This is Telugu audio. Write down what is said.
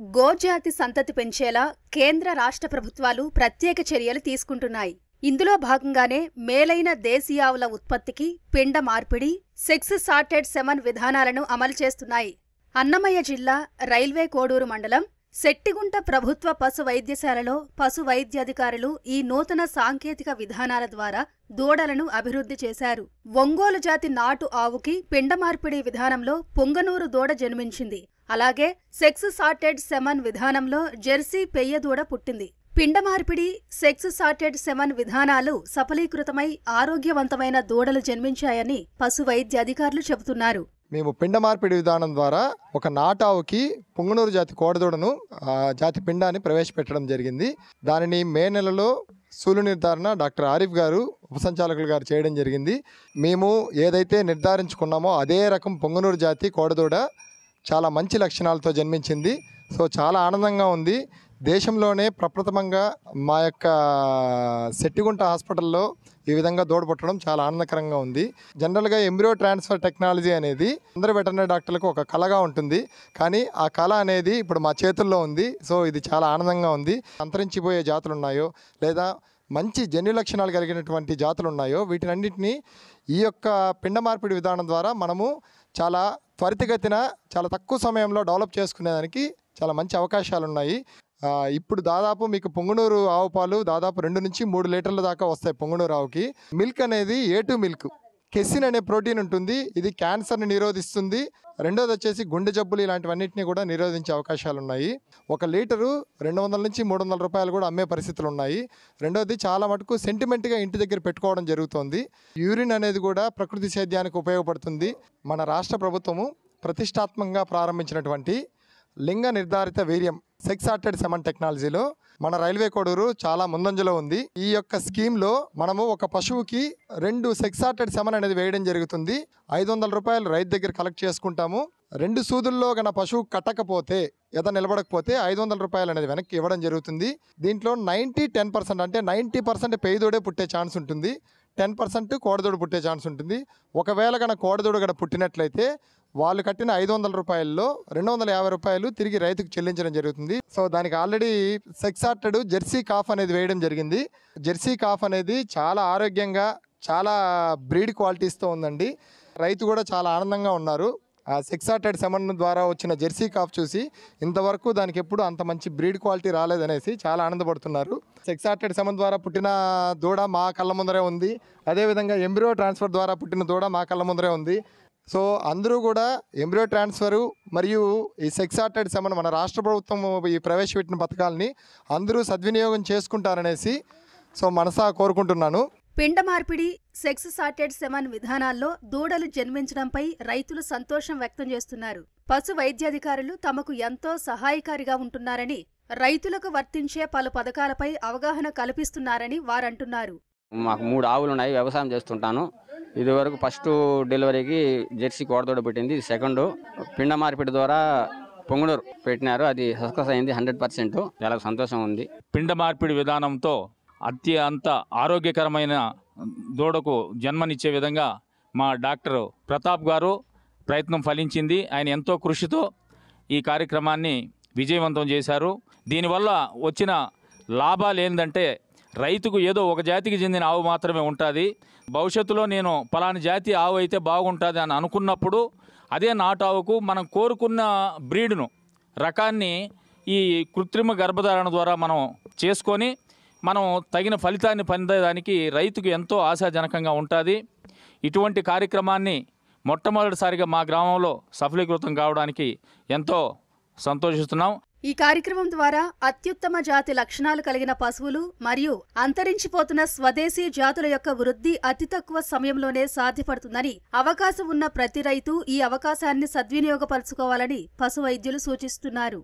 గోజాతి సంతతి పెంచేలా కేంద్ర రాష్ట్ర ప్రభుత్వాలు ప్రత్యేక చర్యలు తీసుకుంటున్నాయి. ఇందులో భాగంగానే మేలైన దేశీయావుల ఉత్పత్తికి పిండ మార్పిడి సెక్స్ సార్టెడ్ సెమన్ విధానాలను అమలు చేస్తున్నాయి. అన్నమయ్య జిల్లా రైల్వే కోడూరు మండలం శెట్టిగుంట ప్రభుత్వ పశు వైద్యశాలలో పశు వైద్యాధికారులు ఈ నూతన సాంకేతిక విధానాల ద్వారా దూడలను అభివృద్ధి చేశారు. ఒంగోలు జాతి నాటు ఆవుకి పిండ మార్పిడి విధానంలో పొంగనూరు దూడ జన్మించింది. అలాగే సెక్స్ సార్టెడ్ సెమన్ విధానంలో జెర్సీ పెయ్యదూడ పుట్టింది. పిండ మార్పిడి సెక్స్ సార్టెడ్ సెమన్ విధానాలు సఫలీకృతమై ఆరోగ్యవంతమైన దూడలు జన్మించాయని పశు వైద్య అధికారులు చెబుతున్నారు. మేము పిండ మార్పిడి విధానం ద్వారా ఒక నాటావుకి పుంగనూరు జాతి కోడదూడను జాతి పిండాన్ని ప్రవేశపెట్టడం జరిగింది. దానిని మే నెలలో సూలు నిర్ధారణ డాక్టర్ ఆరిఫ్ గారు ఉపసంచాలకులు గారు చేయడం జరిగింది. మేము ఏదైతే నిర్ధారించుకున్నామో అదే రకం పొంగనూరు జాతి కోడదూడ చాలా మంచి లక్షణాలతో జన్మించింది. సో చాలా ఆనందంగా ఉంది. దేశంలోనే ప్రప్రథమంగా మా యొక్క సెట్టిగుంట హాస్పిటల్లో ఈ విధంగా దూడబట్టడం చాలా ఆనందకరంగా ఉంది. జనరల్గా ఎంబ్రియో ట్రాన్స్ఫర్ టెక్నాలజీ అనేది అందరు వెటర్నరీ డాక్టర్లకు ఒక కళగా ఉంటుంది. కానీ ఆ కళ అనేది ఇప్పుడు మా చేతుల్లో ఉంది. సో ఇది చాలా ఆనందంగా ఉంది. అంతరించిపోయే జాతులు ఉన్నాయో లేదా మంచి జన్యు లక్షణాలు కలిగినటువంటి జాతులు ఉన్నాయో వీటినన్నింటినీ ఈ యొక్క పిండ మార్పిడి విధానం ద్వారా మనము చాలా త్వరితగతిన చాలా తక్కువ సమయంలో డెవలప్ చేసుకునేదానికి చాలా మంచి అవకాశాలు ఉన్నాయి ఇప్పుడు దాదాపు మీకు పొంగునూరు ఆవు పాలు దాదాపు రెండు నుంచి మూడు లీటర్ల దాకా వస్తాయి పొంగునూరు ఆవుకి. మిల్క్ అనేది ఏ టు మిల్క్ కెసిన్ అనే ప్రోటీన్ ఉంటుంది. ఇది క్యాన్సర్ని నిరోధిస్తుంది. రెండోది వచ్చేసి గుండె జబ్బులు ఇలాంటివన్నింటినీ కూడా నిరోధించే అవకాశాలు ఉన్నాయి ఒక లీటరు రెండు వందల నుంచి మూడు వందల రూపాయలు కూడా అమ్మే పరిస్థితులు ఉన్నాయి రెండోది చాలా మటుకు సెంటిమెంట్గా ఇంటి దగ్గర పెట్టుకోవడం జరుగుతోంది. యూరిన్ అనేది కూడా ప్రకృతి సేద్యానికి ఉపయోగపడుతుంది. మన రాష్ట్ర ప్రభుత్వము ప్రతిష్టాత్మకంగా ప్రారంభించినటువంటి లింగ నిర్ధారిత వీర్యం సెక్స్ ఆర్టెడ్ సెమన్ టెక్నాలజీలో మన రైల్వే కోడూరు చాలా ముందంజలో ఉంది. ఈ యొక్క స్కీమ్లో మనము ఒక పశువుకి రెండు సెక్స్ ఆర్టెడ్ సెమన్ అనేది వేయడం జరుగుతుంది. ఐదు వందల రూపాయలు రైతు దగ్గర కలెక్ట్ చేసుకుంటాము. రెండు సూదుల్లో గన పశువు కట్టకపోతే ఎద నిలబడకపోతే ఐదు వందల రూపాయలు అనేది వెనక్కి ఇవ్వడం జరుగుతుంది. దీంట్లో నైంటీ టెన్ పర్సెంట్ అంటే నైంటీ పర్సెంట్ పేదోడే పుట్టే ఛాన్స్ ఉంటుంది. టెన్ పర్సెంట్ కోడదోడు పుట్టే ఛాన్స్ ఉంటుంది. ఒకవేళ గన కోడదోడు గన పుట్టినట్లయితే వాళ్ళు కట్టిన ఐదు వందల రూపాయల్లో రెండు వందల యాభై రూపాయలు తిరిగి రైతుకు చెల్లించడం జరుగుతుంది. సో దానికి already sex sorted Jersey calf అనేది వేయడం జరిగింది. జెర్సీ కాఫ్ అనేది చాలా ఆరోగ్యంగా చాలా బ్రీడ్ క్వాలిటీస్తో ఉందండి. రైతు కూడా చాలా ఆనందంగా ఉన్నారు. ఆ సెక్స్ ఆర్టెడ్ సెమన్ ద్వారా వచ్చిన జెర్సీ కాఫ్ చూసి ఇంతవరకు దానికి ఎప్పుడు అంత మంచి బ్రీడ్ క్వాలిటీ రాలేదనేసి చాలా ఆనందపడుతున్నారు. సెక్స్ ఆర్టెడ్ సెమన్ ద్వారా పుట్టిన దూడ మా కళ్ళ ముందరే ఉంది. అదేవిధంగా ఎంబ్రియో ట్రాన్స్ఫర్ ద్వారా పుట్టిన దూడ మా కళ్ళ ముందరే ఉంది. సో అందరూ కూడా ఎంబ్రియో ట్రాన్స్ఫరు మరియు ఈ సెక్స్ ఆర్టెడ్ సెమన్ మన రాష్ట్ర ప్రభుత్వం ఈ ప్రవేశపెట్టిన పథకాలని అందరూ సద్వినియోగం చేసుకుంటారనేసి సో మనసా కోరుకుంటున్నాను. పిండ మార్పిడి సెక్స్ సార్టెడ్ సెమన్ విధానాల్లో దూడలు జన్మించడంపై రైతులు సంతోషం వ్యక్తం చేస్తున్నారు. పశు వైద్యాధికారులు తమకు ఎంతో సహాయకారిగా ఉంటున్నారని రైతులకు వర్తించే పలు పథకాలపై అవగాహన కల్పిస్తున్నారని వారంటున్నారు. మాకు మూడు ఆవులు ఉన్నాయి వ్యవసాయం చేస్తుంటాను. ఇది వరకు ఫస్ట్ డెలివరీకి జెర్సీ కోడదోడ పెట్టింది సెకండ్. పిండ మార్పిడి ద్వారా పొంగునూరు పెట్టినారు అది సక్సెస్ అయింది హండ్రెడ్ పర్సెంట్. చాలా సంతోషం ఉంది. పిండ మార్పిడి విధానంతో అత్యంత ఆరోగ్యకరమైన దూడకు జన్మనిచ్చే విధంగా మా డాక్టర్ ప్రతాప్ గారు ప్రయత్నం ఫలించింది. ఆయన ఎంతో కృషితో ఈ కార్యక్రమాన్ని విజయవంతం చేశారు. దీనివల్ల వచ్చిన లాభాలు ఏంటంటే రైతుకు ఏదో ఒక జాతికి చెందిన ఆవు మాత్రమే ఉంటుంది. భవిష్యత్తులో నేను పలాని జాతి ఆవు అయితే బాగుంటుంది అని అనుకున్నప్పుడు అదే నాటు ఆవుకు మనం కోరుకున్న బ్రీడ్ను రకాన్ని ఈ కృత్రిమ గర్భధారణ ద్వారా మనం చేసుకొని మనం తగిన ఫలితాన్ని పొందేదానికి రైతుకు ఎంతో ఆశాజనకంగా ఉంటుంది. ఇటువంటి కార్యక్రమాన్ని మొట్టమొదటిసారిగా మా గ్రామంలో సఫలీకృతం కావడానికి ఎంతో సంతోషిస్తున్నాం. ఈ కార్యక్రమం ద్వారా అత్యుత్తమ జాతి లక్షణాలు కలిగిన పశువులు మరియు అంతరించిపోతున్న స్వదేశీ జాతుల యొక్క వృద్ధి అతి తక్కువ సమయంలోనే సాధ్యపడుతుందని అవకాశం ఉన్న ప్రతి రైతు ఈ అవకాశాన్ని సద్వినియోగపరచుకోవాలని పశు వైద్యులు సూచిస్తున్నారు.